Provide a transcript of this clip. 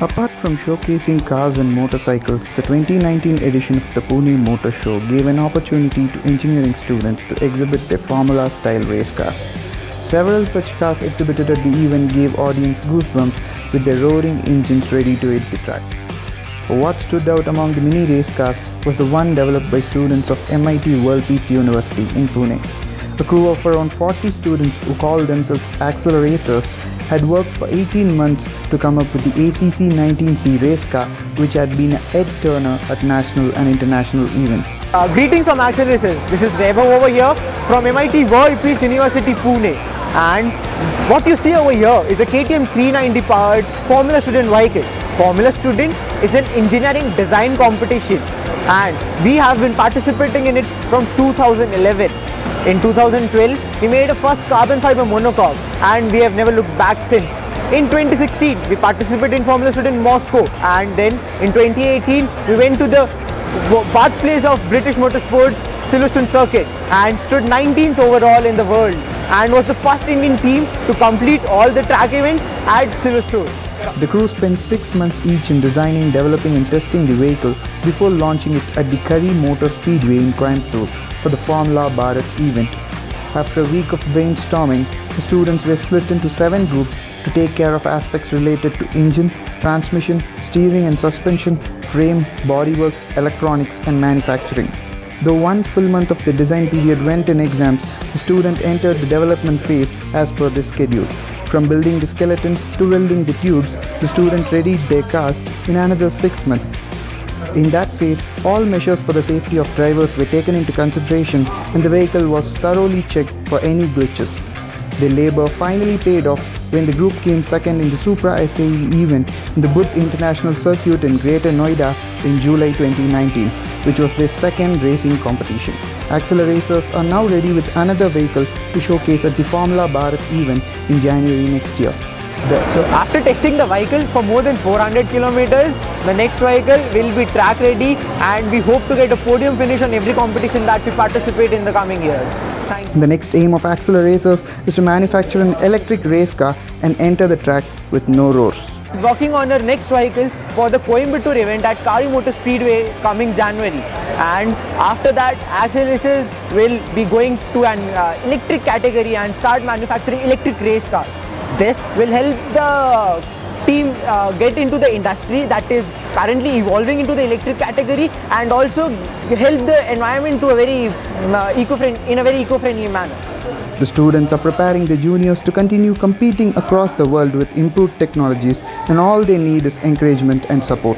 Apart from showcasing cars and motorcycles, the 2019 edition of the Pune Motor Show gave an opportunity to engineering students to exhibit their Formula style race cars. Several such cars exhibited at the event gave audience goosebumps with their roaring engines ready to hit the track. What stood out among the mini race cars was the one developed by students of MIT World Peace University in Pune. A crew of around 40 students who call themselves Acceleracers had worked for 18 months to come up with the ACC 19C race car which had been a head turner at national and international events. Uh, greetings from Acceleracers. This is Rebo over here from MIT World Peace University Pune. And what you see over here is a KTM 390 powered Formula Student vehicle. Formula Student is an engineering design competition and we have been participating in it from 2011. In 2012, we made a first carbon fiber monocoque and we have never looked back since. In 2016, we participated in Formula Student in Moscow and then in 2018, we went to the birthplace of British motorsports Silverstone circuit and stood 19th overall in the world and was the first Indian team to complete all the track events at Silverstone. The crew spent six months each in designing, developing and testing the vehicle before launching it at the Kari Motor Speedway in Coimbatore for the Formula Bharat event. After a week of brainstorming, the students were split into seven groups to take care of aspects related to engine, transmission, steering and suspension, frame, bodyworks, electronics and manufacturing. Though one full month of the design period went in exams, the student entered the development phase as per the schedule. From building the skeleton to welding the tubes, the student readied their cars in another six months. In that phase, all measures for the safety of drivers were taken into consideration and the vehicle was thoroughly checked for any glitches. The labor finally paid off when the group came second in the Supra SAE event in the Buddh International Circuit in Greater Noida in July 2019, which was their second racing competition. Acceleracers are now ready with another vehicle to showcase at the Formula Bharat event in January next year. So after testing the vehicle for more than 400 kilometers, the next vehicle will be track ready and we hope to get a podium finish on every competition that we participate in the coming years. Thank The next aim of Acceleracers is to manufacture an electric race car and enter the track with no roars. Working on our next vehicle for the Coimbatore event at Kari Motor Speedway coming January. And after that, Acceleracers will be going to an uh, electric category and start manufacturing electric race cars. This will help the team uh, get into the industry that is currently evolving into the electric category and also help the environment to a very uh, eco-friendly in a very eco-friendly manner. The students are preparing the juniors to continue competing across the world with improved technologies and all they need is encouragement and support.